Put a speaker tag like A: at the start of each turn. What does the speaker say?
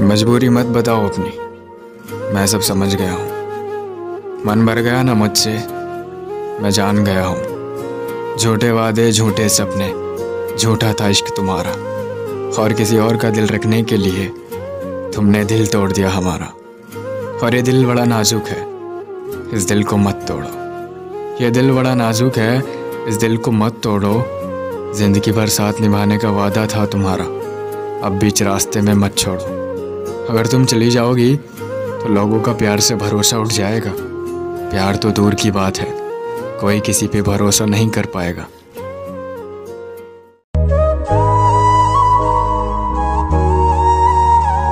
A: मजबूरी मत बताओ अपनी। मैं सब समझ गया हूँ। मन भर गया ना मुझसे। मैं जान गया हूँ। झूठे वादे, झूठे सपने, झूठा था इश्क तुम्हारा। और किसी और का दिल रखने के लिए तुमने दिल तोड़ दिया हमारा। और ये दिल बड़ा नाजुक है। इस दिल को मत तोड़ो। ये दिल बड़ा नाजुक है। इस दिल को मत तोड़ो। ज़िंदगी भर साथ निभाने का वादा था तुम्हारा। अब बीच रास्ते में मत छोड़ो। अगर तुम चली जाओगी तो लोगों का प्यार से भरोसा उठ जाएगा। प्यार तो दूर की बात है। कोई किसी पे भरोसा नहीं कर पाएगा।